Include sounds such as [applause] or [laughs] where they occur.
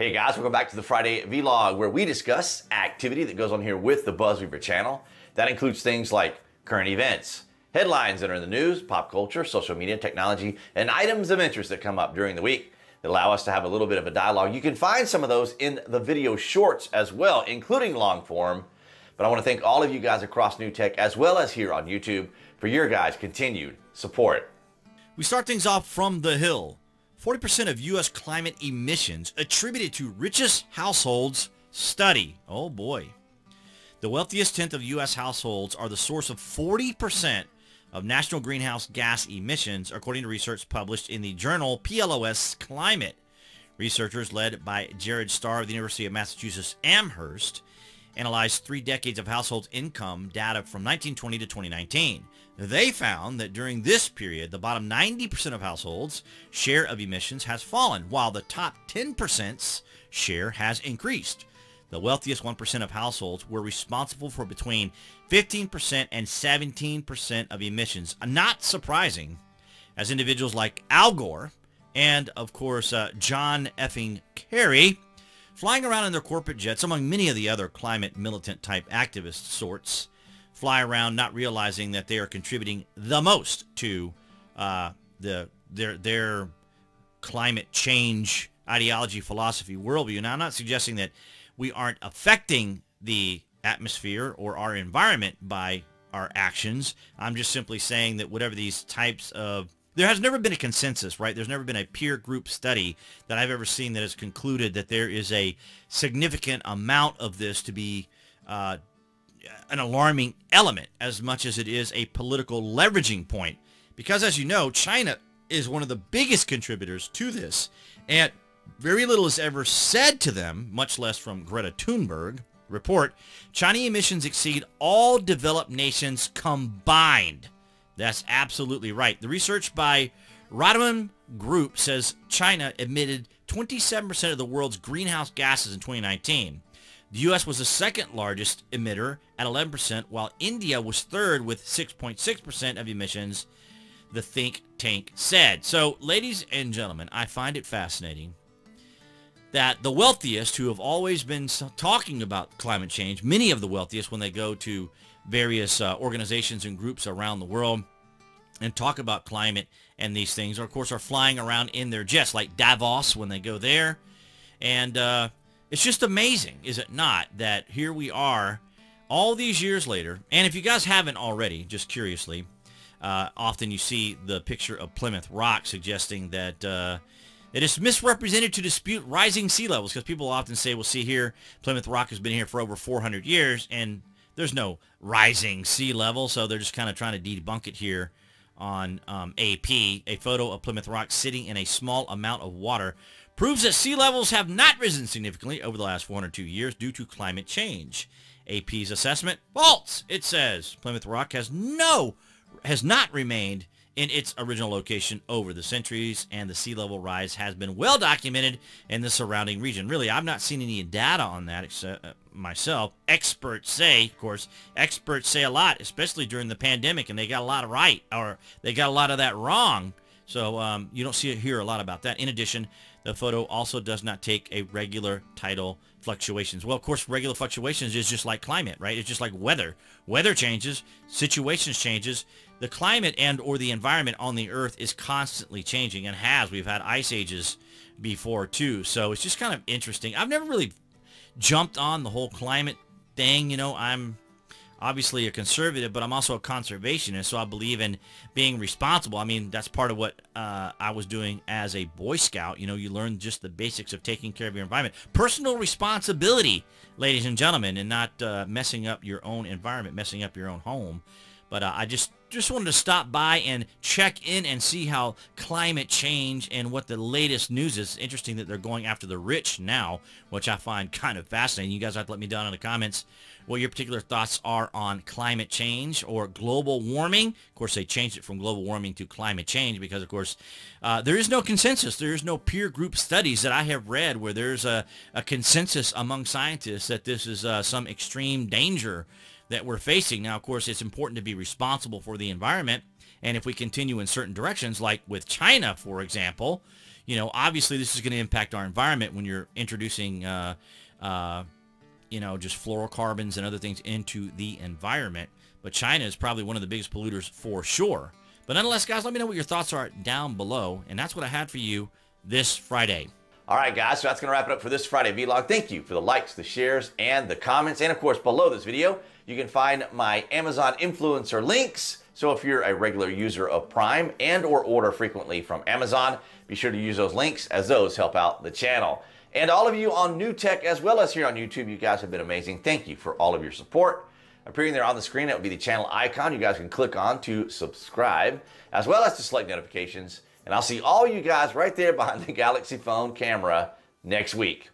Hey guys, welcome back to the Friday Vlog where we discuss activity that goes on here with the BuzWeaver channel. That includes things like current events, headlines that are in the news, pop culture, social media, technology, and items of interest that come up during the week that allow us to have a little bit of a dialogue. You can find some of those in the video shorts as well, including long form. But I want to thank all of you guys across New Tech as well as here on YouTube for your guys' continued support. We start things off from the Hill. 40% of U.S. climate emissions attributed to richest households study. Oh boy. The wealthiest tenth of U.S. households are the source of 40% of national greenhouse gas emissions, according to research published in the journal PLOS Climate. Researchers led by Jared Starr of the University of Massachusetts Amherst analyzed three decades of household income data from 1920 to 2019. They found that during this period, the bottom 90% of households' share of emissions has fallen, while the top 10%'s share has increased. The wealthiest 1% of households were responsible for between 15% and 17% of emissions. Not surprising, as individuals like Al Gore and, of course, uh, John effing Kerry flying around in their corporate jets, among many of the other climate militant type activist sorts, fly around not realizing that they are contributing the most to uh, the their their climate change ideology, philosophy, worldview. Now, I'm not suggesting that we aren't affecting the atmosphere or our environment by our actions. I'm just simply saying that whatever these types of there has never been a consensus, right? There's never been a peer group study that I've ever seen that has concluded that there is a significant amount of this to be uh, an alarming element as much as it is a political leveraging point. Because as you know, China is one of the biggest contributors to this. And very little is ever said to them, much less from Greta Thunberg. Report, China emissions exceed all developed nations combined. That's absolutely right. The research by Rhodium Group says China emitted 27% of the world's greenhouse gases in 2019. The U.S. was the second largest emitter at 11%, while India was third with 6.6% of emissions, the think tank said. So, ladies and gentlemen, I find it fascinating that the wealthiest who have always been talking about climate change, many of the wealthiest when they go to various uh, organizations and groups around the world and talk about climate and these things, or of course, are flying around in their jets, like Davos when they go there. And uh, it's just amazing, is it not, that here we are all these years later. And if you guys haven't already, just curiously, uh, often you see the picture of Plymouth Rock suggesting that uh, it is misrepresented to dispute rising sea levels because people often say, well, see here, Plymouth Rock has been here for over 400 years and there's no rising sea level. So they're just kind of trying to debunk it here on um, AP. A photo of Plymouth Rock sitting in a small amount of water proves that sea levels have not risen significantly over the last 402 years due to climate change. AP's assessment, false. It says Plymouth Rock has no, has not remained in its original location over the centuries, and the sea level rise has been well documented in the surrounding region. Really, I've not seen any data on that except, uh, myself. Experts say, of course, experts say a lot, especially during the pandemic, and they got a lot of right, or they got a lot of that wrong. So um, you don't see hear a lot about that. In addition, the photo also does not take a regular tidal fluctuations. Well, of course, regular fluctuations is just like climate, right? It's just like weather. Weather changes, situations changes. The climate and or the environment on the earth is constantly changing and has. We've had ice ages before too. So it's just kind of interesting. I've never really jumped on the whole climate thing. You know, I'm obviously a conservative, but I'm also a conservationist, so I believe in being responsible. I mean, that's part of what uh, I was doing as a Boy Scout. You know, you learn just the basics of taking care of your environment. Personal responsibility, ladies and gentlemen, and not uh, messing up your own environment, messing up your own home. But uh, I just just wanted to stop by and check in and see how climate change and what the latest news is. Interesting that they're going after the rich now, which I find [laughs] kind of fascinating. You guys have to let me down in the comments what your particular thoughts are on climate change or global warming. Of course, they changed it from global warming to climate change because, of course, uh, there is no consensus. There is no peer group studies that I have read where there's a, a consensus among scientists that this is uh, some extreme danger that we're facing. Now, of course, it's important to be responsible for the environment. And if we continue in certain directions, like with China, for example, you know, obviously this is going to impact our environment when you're introducing, uh, uh, you know, just fluorocarbons and other things into the environment. But China is probably one of the biggest polluters for sure. But nonetheless, guys, let me know what your thoughts are down below. And that's what I had for you this Friday. All right, guys, so that's going to wrap it up for this Friday vlog. Thank you for the likes, the shares, and the comments. And of course, below this video, you can find my Amazon influencer links. So if you're a regular user of Prime and or order frequently from Amazon, be sure to use those links as those help out the channel. And all of you on New Tech as well as here on YouTube, you guys have been amazing. Thank you for all of your support. Appearing there on the screen, that would be the channel icon you guys can click on to subscribe, as well as to select notifications. And I'll see all you guys right there behind the Galaxy phone camera next week.